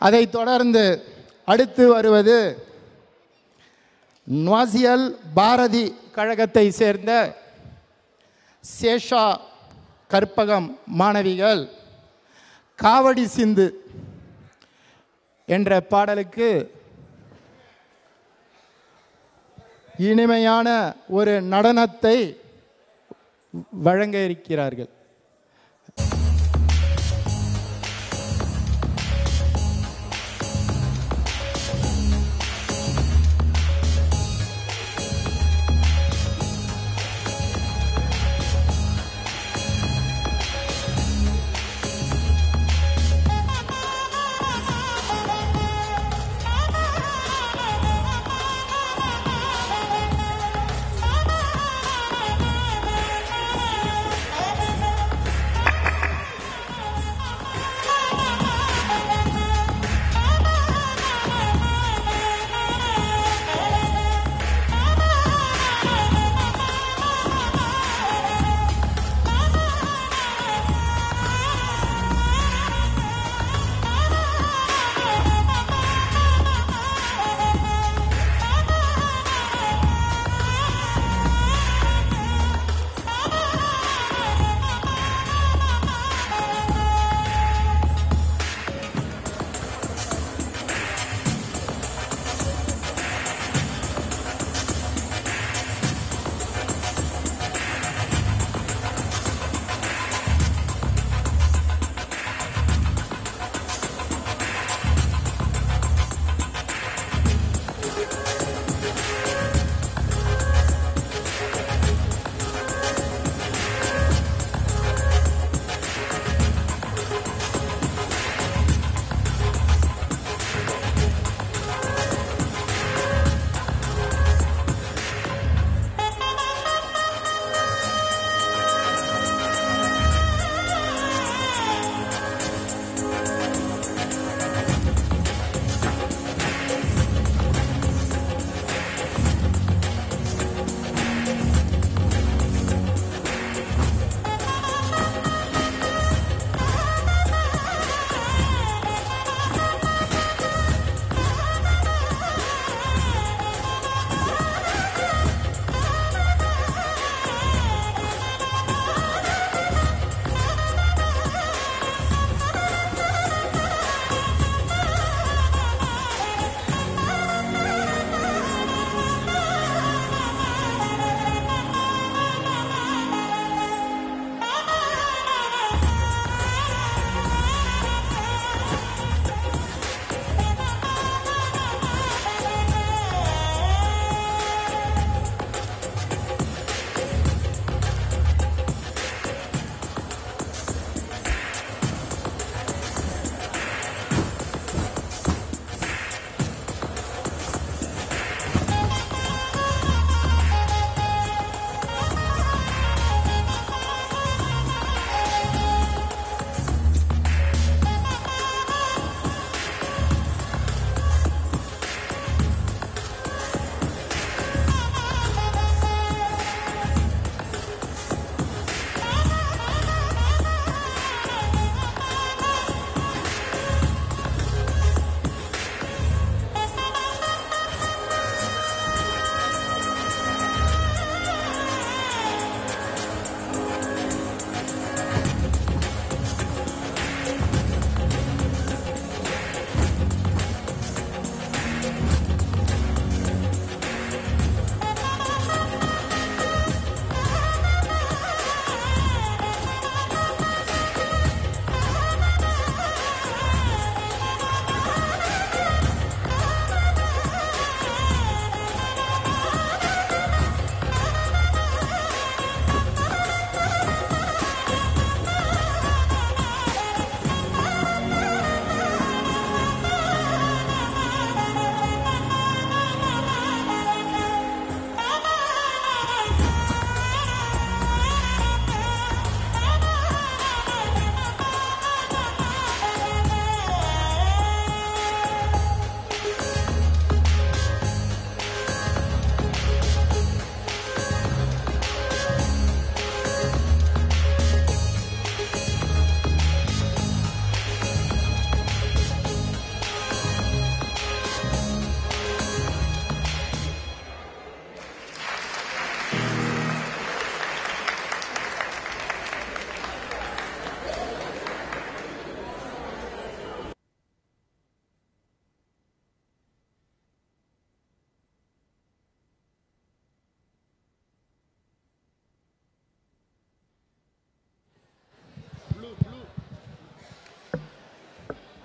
அதைத் தொடர்ந்து அடுத்து வருவது நுவாசியல் பாரதி கழகத்தை சேர்ந்த சேஷா கற்பகம் மாணவிகள் காவடி சிந்து என்ற பாடலுக்கு இனிமையான ஒரு நடனத்தை வழங்க இருக்கிறார்கள்.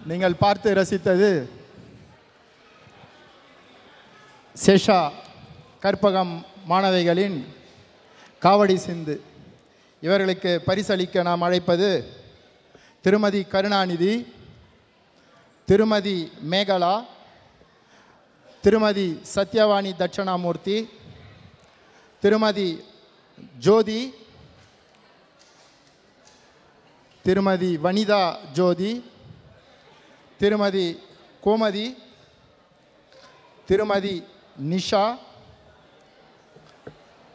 நீங்கள் பார்த்து ரசித்தது சேஷா கற்பகம் மாணவிகளின் காவடி சிந்து. இவர்களுக்கு பரிசளிக்க நாம் அழைப்பது திருமதி கருணாநிதி திருமதி மேகலா திருமதி சத்யவாணி தட்சணாமூர்த்தி திருமதி ஜோதி திருமதி வனிதா ஜோதி திருமதி கோமதி திருமதி நிஷா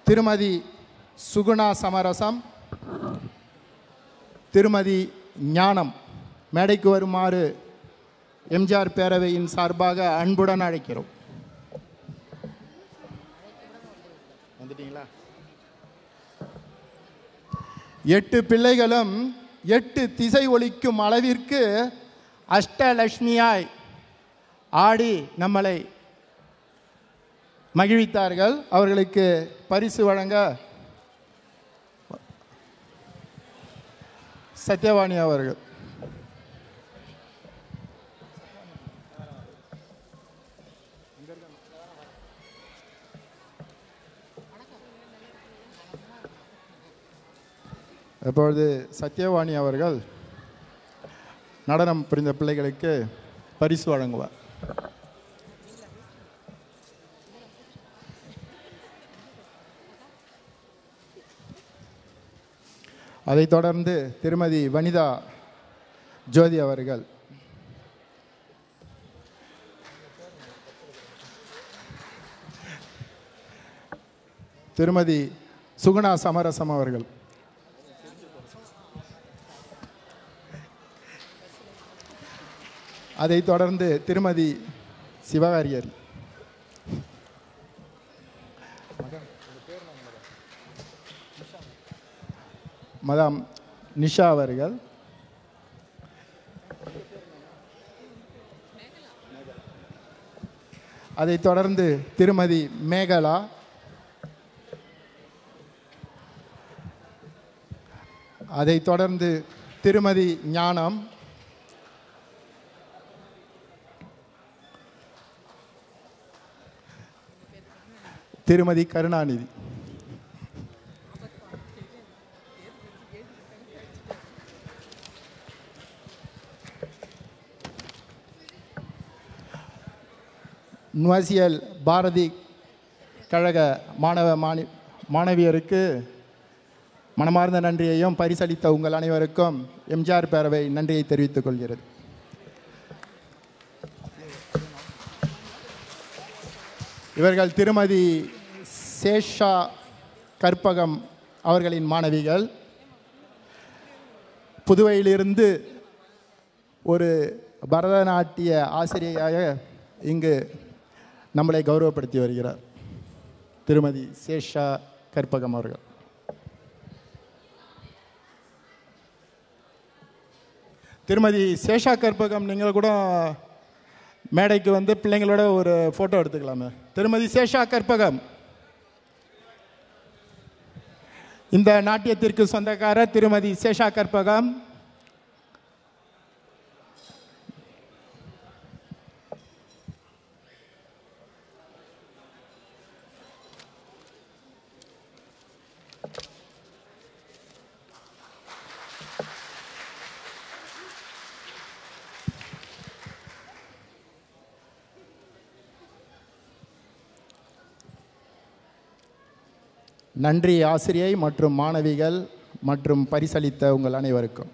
திருமதி சுகுணா சமரசம் திருமதி ஞானம். மேடைக்கு வருமாறு எம்ஜிஆர் பேரவையின் சார்பாக அன்புடன் அழைக்கிறோம். வந்துட்டீங்களா? எட்டு பிள்ளைகளும் எட்டு திசை ஒலிக்கும் அளவிற்கு அஷ்டலக்ஷ்மியாய் ஆடி நம்மளை மகிழ்வித்தார்கள். அவர்களுக்கு பரிசு வழங்க சத்யவாணி அவர்கள். இப்பொழுது சத்யவாணி அவர்கள் நடனம் புரிந்த பிள்ளைகளுக்கு பரிசு வழங்குவார். அதைத் தொடர்ந்து திருமதி வனிதா ஜோதி அவர்கள். திருமதி சுகுணா சமரசம் அவர்கள். அதைத் தொடர்ந்து திருமதி சிவகாரியர். மதாம் நிஷா அவர்கள். அதைத் தொடர்ந்து திருமதி மேகலா. அதைத் தொடர்ந்து திருமதி ஞானம். திருமதி கருணாநிதி. நுவாசியல் பாரதி கழக மாணவ மாணி மாணவியருக்கு மனமார்ந்த நன்றியையும் பரிசளித்த உங்கள் அனைவருக்கும் எம்ஜிஆர் பேரவை நன்றியை தெரிவித்துக் கொள்கிறது. இவர்கள் திருமதி சேஷா கற்பகம் அவர்களின் மாணவிகள். புதுவையிலிருந்து ஒரு பரதநாட்டிய ஆசிரியையாக இங்கு நம்மளை கௌரவப்படுத்தி வருகிறார். திருமதி சேஷா கற்பகம் அவர்கள். திருமதி சேஷா கற்பகம் நீங்கள் கூட மேடைக்கு வந்து பிள்ளைங்களோட ஒரு ஃபோட்டோ எடுத்துக்கலாமே. திருமதி சேஷா கற்பகம். இந்த நாட்டியத்திற்கு சொந்தக்காரர் திருமதி சேஷா கற்பகம். நன்றி ஆசிரியை மற்றும் மாணவிகள் மற்றும் பரிசளித்த உங்கள் அனைவருக்கும்.